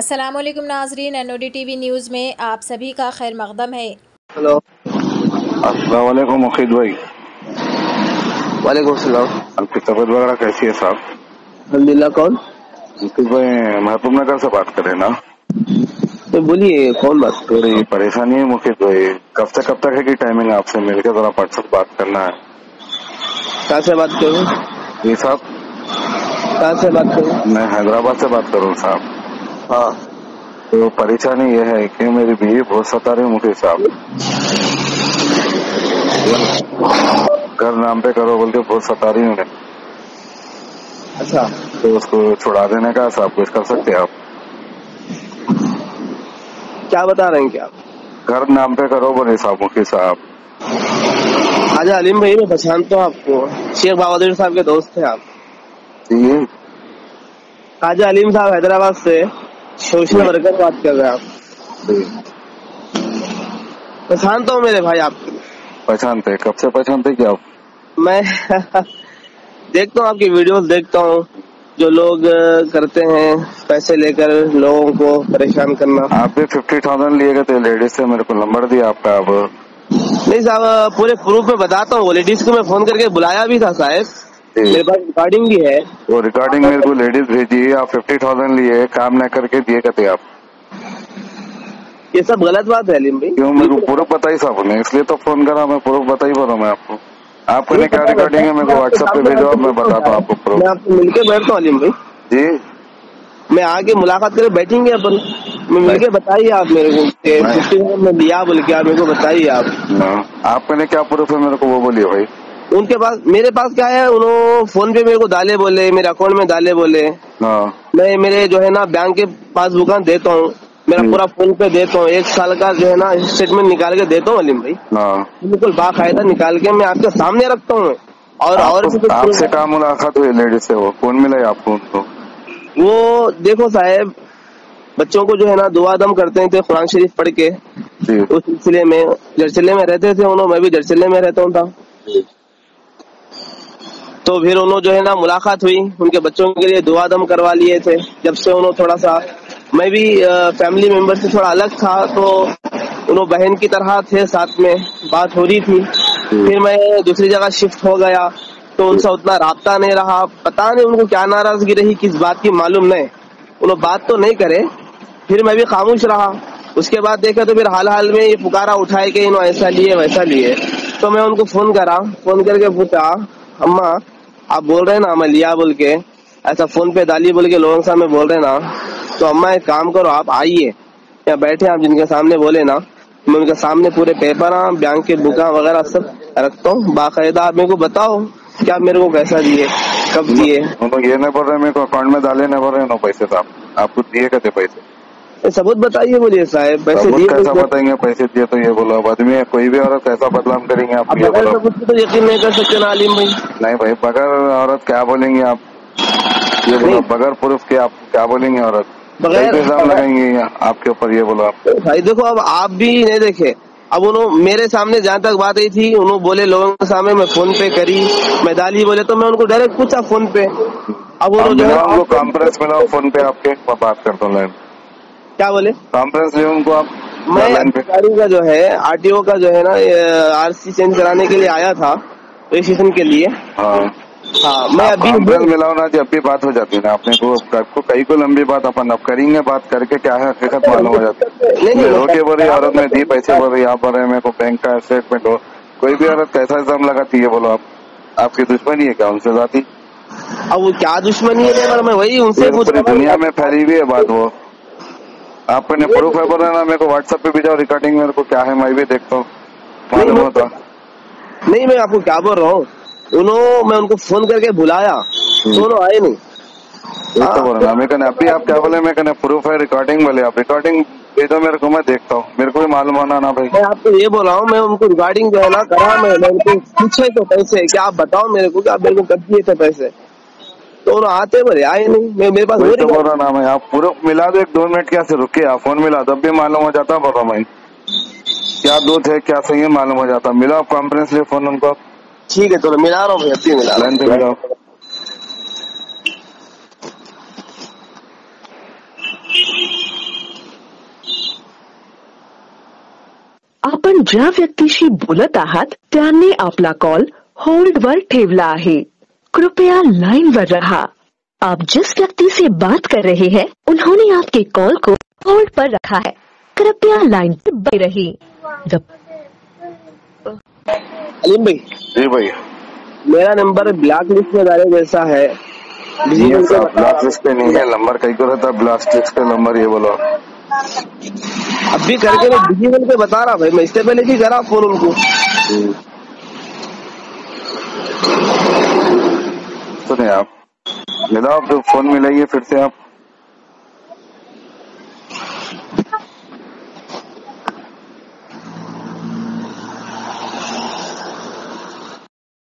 Aslam Nazreen N O D T V news में आप सभी का खैर मकदम है। हेलो। अस्सलाम मुखिद भाई। वालेकुम सलाम। आपकी तबीयत वगैरह कैसी है साहब? अलहमदिल्ला कौन? मुखिद भाई महबूब नगर से बात कर करें ना? तो बोलिए कौन बात कर थोड़ी परेशानी है मुखिद भाई। कब से कब तक है की टाइमिंग आपसे मिलकर जरा व्हाट्सएप बात करना है। कहाँ से बात करूँ? जी साहब। कहाँ से बात करूँ? मैं हैदराबाद से बात कर रहा हूँ साहब। हाँ। तो परेशानी यह है कि मेरी बीवी बहुत सता रही है साहब। घर नाम पे करो बोल के बहुत सता रही उन्हें। अच्छा। तो उसको छुड़ा देने का साहब कुछ कर सकते हैं आप। क्या बता रहे हैं क्या? आप घर नाम पे करो बोले साहब मुखिद साहब। आजा अलीम भाई मैं पहचानता हूँ आपको। शेख बहादुर साहब के दोस्त थे आप। जी। आजा अलीम साहब हैदराबाद से। सोशल वर्कर बात कर रहे हैं आप। पहचानता हूँ मेरे भाई आपको पहचानते कब से पहचानते क्या आप? मैं देखता हूँ आपकी वीडियोस देखता हूँ जो लोग करते हैं पैसे लेकर लोगों को परेशान करना। आप भी फिफ्टी थाउज़ेंड लिए गए थे लेडीज़ से मेरे को नंबर दिया आपका अब। नहीं साहब पूरे प्रूफ में बताता हूँ लेडीज़ को मैं फ़ोन करके बुलाया भी था साहब मेरे पास रिकॉर्डिंग भी है। वो रिकॉर्डिंग मेरे को लेडीज़ भेजी आप फिफ्टी थाउज़ेंड लिए काम न करके दिए कहते आप। ये सब गलत बात है अलीम भाई। क्यों? मेरे को पूरा पता ही सबने इसलिए तो फ़ोन करा मैं पूरा बता ही बोला मैं आपको। आपको ने क्या रिकॉर्डिंग है? मेरे को व्हाट्सएप पे भेजो आप मैं बताता हूँ आपको मैं प्रूफ आपसे मिलके बैठता हूँ अलीम भाई। जी। मैं आके मुलाकात करके बैठेंगे अपन। मैं मिलके बताइए आप मेरे को मैं- 50,000 में लिया बोल के आप मेरे को बताइए आप। हाँ, आपके क्या प्रूफ है मेरे को वो बोलिए भाई। उनके पास मेरे पास क्या है उन्होंने फ़ोन पे मेरे को डाले बोले मेरे अकाउंट में डाले बोले। हाँ। मैं मेरे जो है ना बैंक के पासबुक देता हूँ। मेरा हम्म। पूरा फ़ोन पे देता हूँ। एक साल का जो है ना स्टेटमेंट निकाल के देता हूँ अलीम भाई। हाँ। बिल्कुल बाकायदा निकाल के मैं आपके सामने रखता हूँ। और और आपसे कहा मुलाकात हुई लेडीज़ से? वो कौन मिला आपको उनको? वो देखो साहेब बच्चों को जो है ना दुआ दम करते थे कुरान शरीफ पढ़ के। उस सिलसिले में जरचले में रहते थे उन्होंने मैं भी जरचले में रहता हूँ था। तो फिर उन्होंने जो है ना मुलाकात हुई। उनके बच्चों के लिए दुआ दम करवा लिए थे। जब से उन्होंने थोड़ा सा मैं भी फैमिली मेंबर से थोड़ा अलग था तो उन्होंने बहन की तरह थे साथ में बात हो रही थी। फिर मैं दूसरी जगह शिफ्ट हो गया तो उनसे उतना राबता नहीं रहा। पता नहीं उनको क्या नाराज़गी रही किस बात की मालूम नहीं। उन्होंने बात तो नहीं करे फिर मैं भी खामोश रहा। उसके बाद देखा तो फिर हाल हाल में ये पुकारा उठाए कि इन्होंने ऐसा लिए वैसा लिए। तो मैं उनको फ़ोन करा। फ़ोन करके पूछा अम्मा आप बोल रहे हैं ना, मैं लिया बोल के, ऐसा फ़ोन पे डाली बोल के लोगों के सामने बोल रहे ना तो अम्मा एक काम करो, आप आइए। या बैठे आप जिनके सामने बोले ना, मैं उनके सामने पूरे पेपर बैंक के बुका वगैरह सब रखता हूँ। बाकायदा आप मेरे को बताओ क्या मेरे को कैसा दिए, कब दिए। उनको ये नहीं बोल रहे मेरे को अकाउंट में डाले नहीं बोल रहे नो पैसे साहब आपको दिए थे पैसे? सबूत बताइए बोलिए साहब। पैसे दिए कैसा बताएँगे? पैसे दिए तो ये बोलो अब आदमी है कोई भी औरत कैसा बदनाम करेंगे आप? ये बोलो। तो यकीन नहीं कर सकते ना आलिम भाई। नहीं भाई बगैर औरत क्या बोलेंगे आप? ये बोलो बगैर प्रूफ के आप क्या बोलेंगे औरत? बगैर- इल्ज़ाम लगाएँगे आपके ऊपर ये बोलो आप। भाई देखो अब आप भी नहीं देखे। अब उन्होंने मेरे सामने जहाँ तक बात आई थी उन्होंने बोले लोगों के सामने मैं फ़ोन पे करी मैं डाली बोले तो मैं उनको डायरेक्ट पूछा फ़ोन पे। अब उन्होंने कॉन्फ्रेंस मिलाओ फ़ोन पे आपके मैं बात करता हूँ क्या बोले? कॉन्फ्रेंस ले उनको आप मैं अधिकारी का जो है आरटीओ का जो है ना आरसी चेंज कराने के लिए आया था रजिस्ट्रेशन के लिए। हाँ। हाँ मैं अभी कॉन्फ्रेंस मिलाओ ना जब भी बात हो जाती है ना अपने को आपको कई को लंबी बात अपन अब करेंगे बात करके क्या है हकीकत मालूम हो जाती है। रोके बोल रही औरत ने दी पैसे बोल रही आप बोल रहे मेरे को बैंक का स्टेटमेंट हो। कोई भी औरत कैसा इल्ज़ाम लगाती है बोलो आप। आपकी दुश्मनी है क्या उनसे जाती? अब वो क्या दुश्मनी है मैं वही उनसे पूरी दुनिया में फैली हुई है बात वो। आपने प्रूफ है बोला ना मेरे को व्हाट्सएप पे भेजा रिकॉर्डिंग मेरे को क्या है मैं भी देखता हूँ। मालूम नहीं, होता। नहीं मैं आपको क्या बोल रहा हूँ? उन्होंने मैं उनको फ़ोन करके बुलाया तो उन्होंने आए नहीं। तो बोल रहा मैं कहने अभी आप क्या बोले मैं कहने प्रूफ है रिकॉर्डिंग बोले आप रिकॉर्डिंग भेजो मेरे को मैं देखता हूँ। मेरे को भी मालूम होना ना भाई। मैं आपको ये बोल रहा हूँ मैं उनको रिगार्डिंग जो है ना करा मैं उनको पूछे तो पैसे कि आप बताओ मेरे को कि आप मेरे को कब दिए थे पैसे? तो आते भले आए नहीं। मैं मेरे पास तो बोल नाम है आप पूरे मिला दो एक दो मिनट कैसे रुके? आप फ़ोन मिला तब भी मालूम हो जाता बोल रहा क्या दो थे क्या सही है मालूम हो जाता। मिला आप कॉन्फ्रेंस लिए फ़ोन उनको? ठीक है चलो तो मिला रहा हूँ अभी मिला लाइन रहा हूँ। आपण ज्या व्यक्तीशी बोलत आहात त्यांनी आपला कॉल होल्डवर ठेवला आहे. कृपया लाइन पर रहा। आप जिस व्यक्ति से बात कर रहे हैं उन्होंने आपके कॉल को होल्ड पर रखा है। कृपया लाइन पर बने रही अलीम भाई। जी भाई। मेरा नंबर ब्लैक लिस्ट में डाले जैसा है। ब्लास्ट लिस्ट पे नहीं है नंबर कहीं को रहता ब्लास्ट लिस्ट का नंबर ये बोलो। अभी करके मैं बिज़ी बोल के बता रहा भाई मैं इससे पहले भी करा फ़ोन उनको। सुनिए आप। जनाब जब फ़ोन मिलाइए फिर से आप